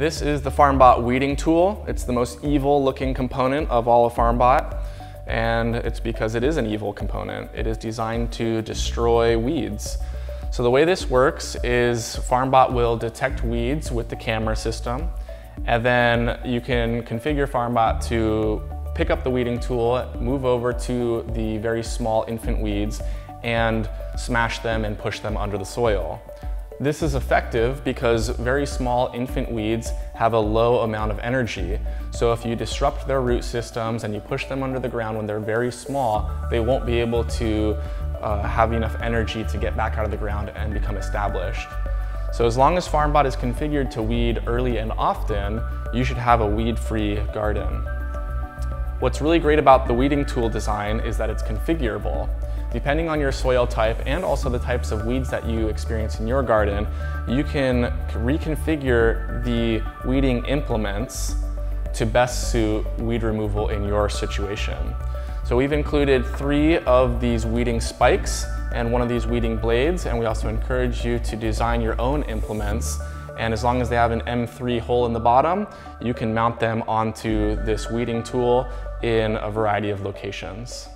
This is the FarmBot weeding tool. It's the most evil looking component of all of FarmBot and it's because it is an evil component. It is designed to destroy weeds. So the way this works is FarmBot will detect weeds with the camera system and then you can configure FarmBot to pick up the weeding tool, move over to the very small infant weeds and smash them and push them under the soil. This is effective because very small infant weeds have a low amount of energy. So if you disrupt their root systems and you push them under the ground when they're very small, they won't be able to uh, have enough energy to get back out of the ground and become established. So as long as FarmBot is configured to weed early and often, you should have a weed-free garden. What's really great about the weeding tool design is that it's configurable. Depending on your soil type and also the types of weeds that you experience in your garden, you can reconfigure the weeding implements to best suit weed removal in your situation. So we've included three of these weeding spikes and one of these weeding blades, and we also encourage you to design your own implements and as long as they have an M3 hole in the bottom, you can mount them onto this weeding tool in a variety of locations.